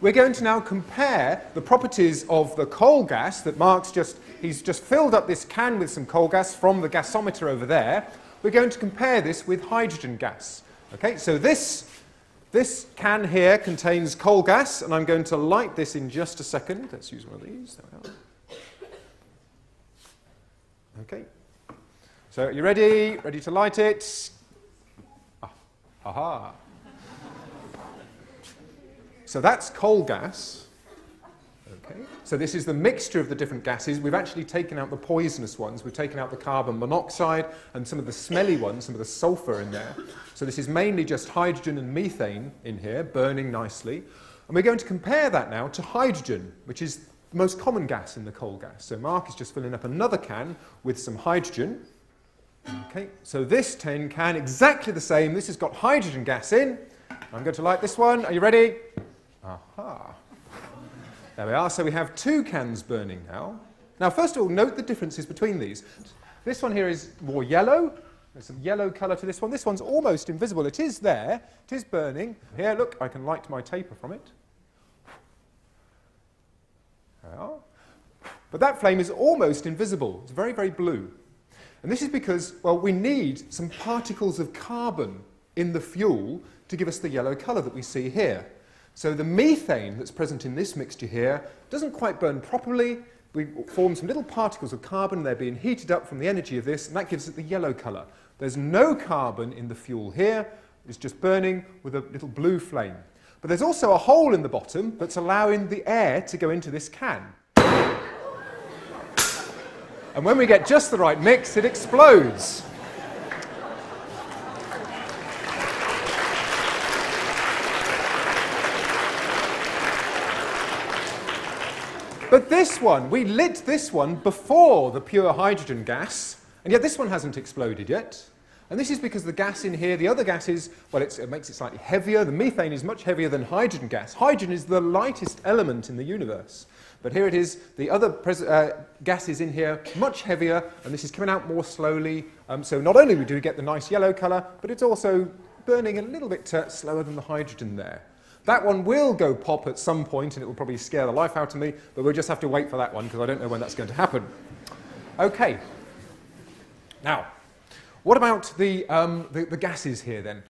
we're going to now compare the properties of the coal gas that Mark's just, he's just filled up this can with some coal gas from the gasometer over there. We're going to compare this with hydrogen gas. Okay, so this, this can here contains coal gas, and I'm going to light this in just a second. Let's use one of these. Okay. So, are you ready? Ready to light it? Ah, aha. So that's coal gas. Okay. So this is the mixture of the different gases. We've actually taken out the poisonous ones. We've taken out the carbon monoxide and some of the smelly ones, some of the sulfur in there. So this is mainly just hydrogen and methane in here, burning nicely. And we're going to compare that now to hydrogen, which is the most common gas in the coal gas. So Mark is just filling up another can with some hydrogen. Okay, so this tin can, exactly the same. This has got hydrogen gas in. I'm going to light this one. Are you ready? Aha. There we are. So we have two cans burning now. Now, first of all, note the differences between these. This one here is more yellow. There's some yellow colour to this one. This one's almost invisible. It is there. It is burning. Here, look, I can light my taper from it. Well, but that flame is almost invisible. It's very, very blue. And this is because, well, we need some particles of carbon in the fuel to give us the yellow colour that we see here. So the methane that's present in this mixture here doesn't quite burn properly. We form some little particles of carbon. They're being heated up from the energy of this, and that gives it the yellow colour. There's no carbon in the fuel here. It's just burning with a little blue flame. But there's also a hole in the bottom that's allowing the air to go into this can. And when we get just the right mix, it explodes. But this one, we lit this one before the pure hydrogen gas, and yet this one hasn't exploded yet. And this is because the gas in here, the other gases, well, it makes it slightly heavier. The methane is much heavier than hydrogen gas. Hydrogen is the lightest element in the universe. But here it is, the other uh, in here, much heavier, and this is coming out more slowly. Um, so not only do we get the nice yellow colour, but it's also burning a little bit uh, slower than the hydrogen there. That one will go pop at some point, and it will probably scare the life out of me, but we'll just have to wait for that one because I don't know when that's going to happen. Okay. Now, what about the, um, the, the, gases here then?